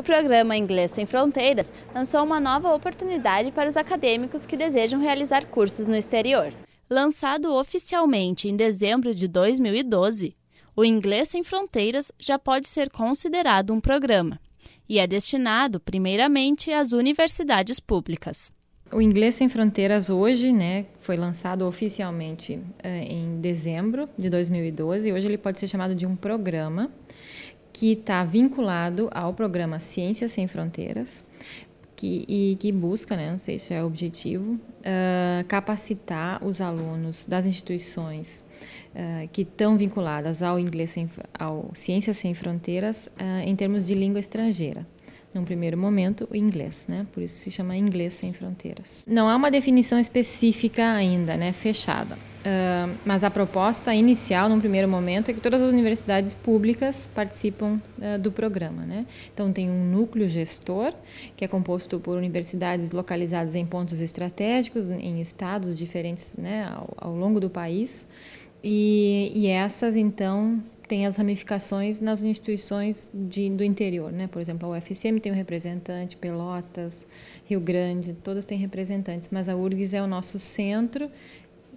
O programa Inglês Sem Fronteiras lançou uma nova oportunidade para os acadêmicos que desejam realizar cursos no exterior. Lançado oficialmente em dezembro de 2012, o Inglês Sem Fronteiras já pode ser considerado um programa e é destinado primeiramente às universidades públicas. O Inglês Sem Fronteiras hoje, né, foi lançado oficialmente uh, em dezembro de 2012 e hoje ele pode ser chamado de um programa que está vinculado ao programa Ciência Sem Fronteiras que, e que busca, né, não sei se é o objetivo, uh, capacitar os alunos das instituições uh, que estão vinculadas ao inglês sem, ao Ciência Sem Fronteiras em termos de língua estrangeira num primeiro momento, o inglês, né? Por isso se chama Inglês Sem Fronteiras. Não há uma definição específica ainda, né? Fechada. Uh, mas a proposta inicial, num primeiro momento, é que todas as universidades públicas participam uh, do programa. Né? Então, tem um núcleo gestor, que é composto por universidades localizadas em pontos estratégicos, em estados diferentes né, ao, ao longo do país. E, e essas, então, tem as ramificações nas instituições de, do interior, né? Por exemplo, a UFSM tem um representante, Pelotas, Rio Grande, todas têm representantes, mas a URGS é o nosso centro,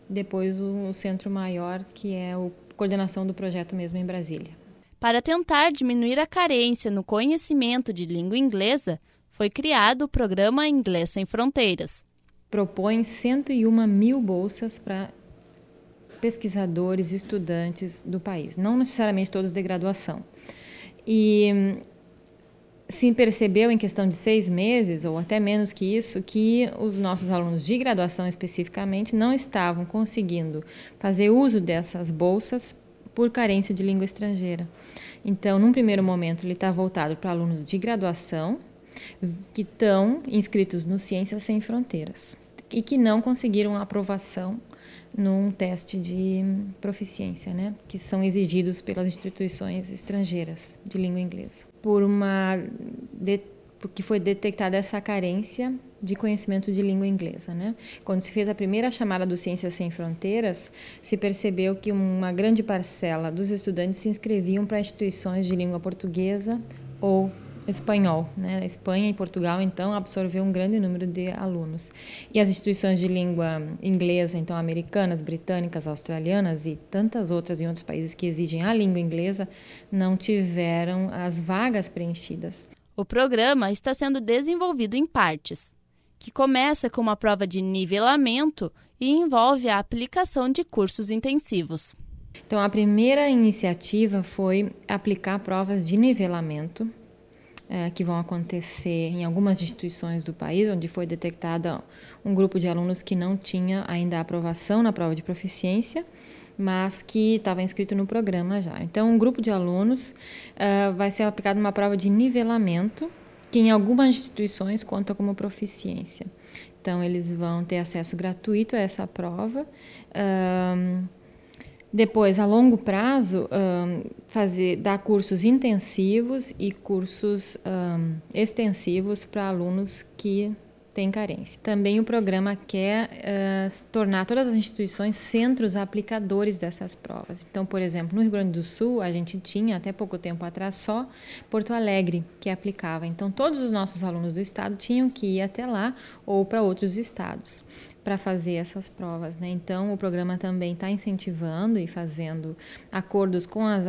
depois o, o centro maior, que é a coordenação do projeto mesmo em Brasília. Para tentar diminuir a carência no conhecimento de língua inglesa, foi criado o programa Inglês Sem Fronteiras. Propõe 101 mil bolsas para pesquisadores, estudantes do país, não necessariamente todos de graduação. E se percebeu em questão de seis meses, ou até menos que isso, que os nossos alunos de graduação especificamente não estavam conseguindo fazer uso dessas bolsas por carência de língua estrangeira. Então, num primeiro momento, ele está voltado para alunos de graduação que estão inscritos no Ciências Sem Fronteiras e que não conseguiram aprovação num teste de proficiência, né, que são exigidos pelas instituições estrangeiras de língua inglesa. Por uma de, porque foi detectada essa carência de conhecimento de língua inglesa, né? Quando se fez a primeira chamada do Ciências Sem Fronteiras, se percebeu que uma grande parcela dos estudantes se inscreviam para instituições de língua portuguesa ou espanhol. Né? A Espanha e Portugal, então, absorveu um grande número de alunos. E as instituições de língua inglesa, então, americanas, britânicas, australianas e tantas outras em outros países que exigem a língua inglesa, não tiveram as vagas preenchidas. O programa está sendo desenvolvido em partes, que começa com uma prova de nivelamento e envolve a aplicação de cursos intensivos. Então, a primeira iniciativa foi aplicar provas de nivelamento é, que vão acontecer em algumas instituições do país, onde foi detectada um grupo de alunos que não tinha ainda aprovação na prova de proficiência, mas que estava inscrito no programa já. Então, um grupo de alunos uh, vai ser aplicado uma prova de nivelamento, que em algumas instituições conta como proficiência. Então, eles vão ter acesso gratuito a essa prova. Uh, depois, a longo prazo, um, fazer, dar cursos intensivos e cursos um, extensivos para alunos que têm carência. Também o programa quer uh, tornar todas as instituições centros aplicadores dessas provas. Então, por exemplo, no Rio Grande do Sul, a gente tinha até pouco tempo atrás só Porto Alegre que aplicava. Então, todos os nossos alunos do estado tinham que ir até lá ou para outros estados para fazer essas provas. Né? Então, o programa também está incentivando e fazendo acordos com as,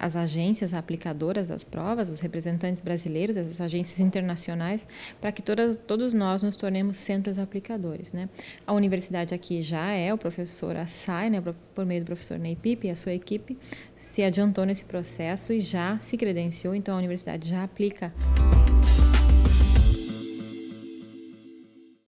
as agências aplicadoras das provas, os representantes brasileiros, as agências internacionais, para que todas, todos nós nos tornemos centros aplicadores. Né? A universidade aqui já é, o professor Assai, né, por meio do professor Ney e a sua equipe, se adiantou nesse processo e já se credenciou, então a universidade já aplica